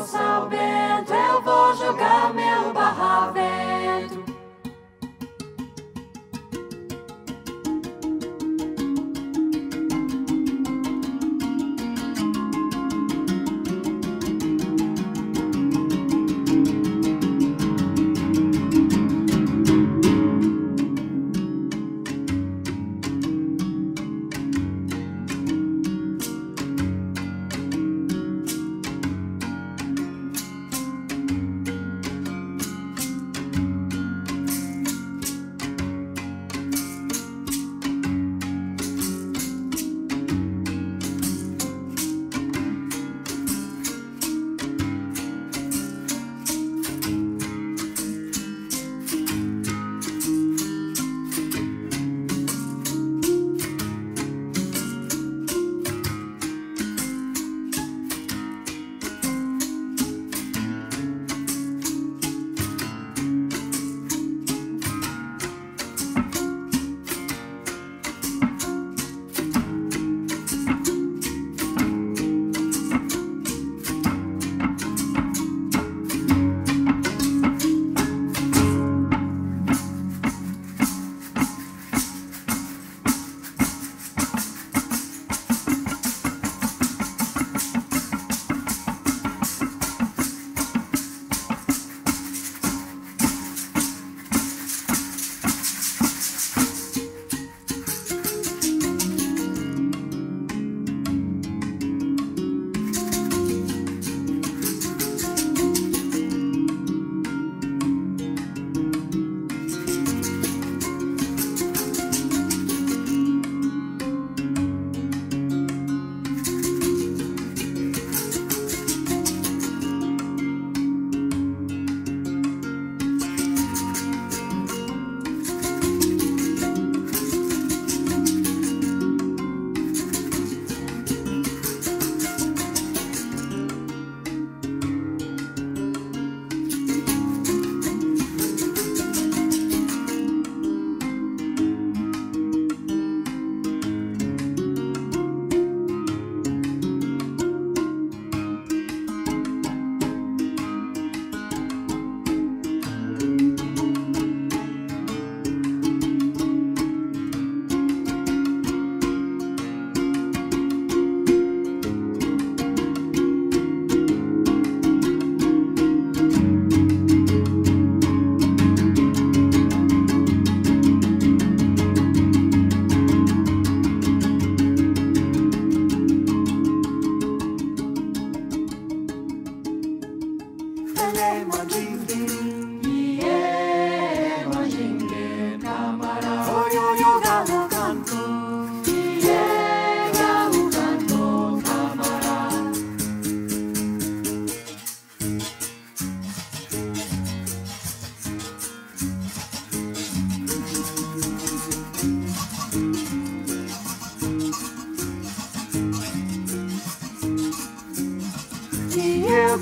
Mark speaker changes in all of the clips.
Speaker 1: roça o bento, eu vou jogar meu barravento.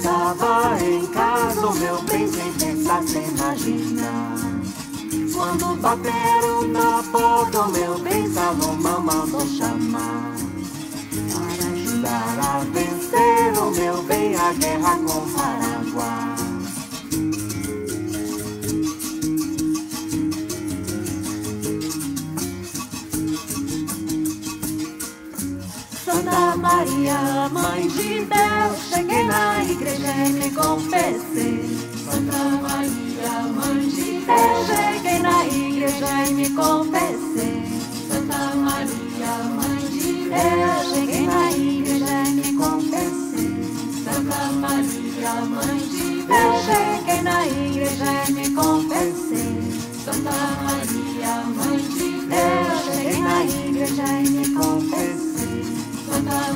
Speaker 2: Tava em casa, o meu bem sem pensar, sem imaginar. Quando bateram na porta, o meu bem Salomão mandou chamar. Para ajudar a vencer o meu bem, a guerra com Paraguai. Santa Maria, Mãe de Deus, cheguei na igreja e me confessei. Santa Maria, Mãe de Deus, cheguei na igreja e me confessei. Santa Maria, Mãe de Deus,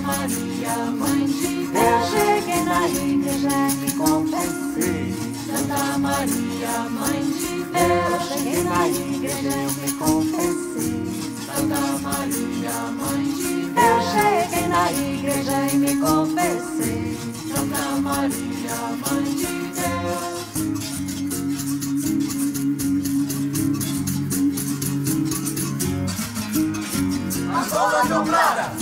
Speaker 2: Maria, Mãe de Deus, cheguei na igreja e me confessei. Santa Maria, Mãe de Deus, cheguei na igreja e me confessei. Santa Maria, Mãe de Deus, cheguei na igreja e me confessei. Santa Maria, Mãe de Deus.
Speaker 3: Agora Jombrada!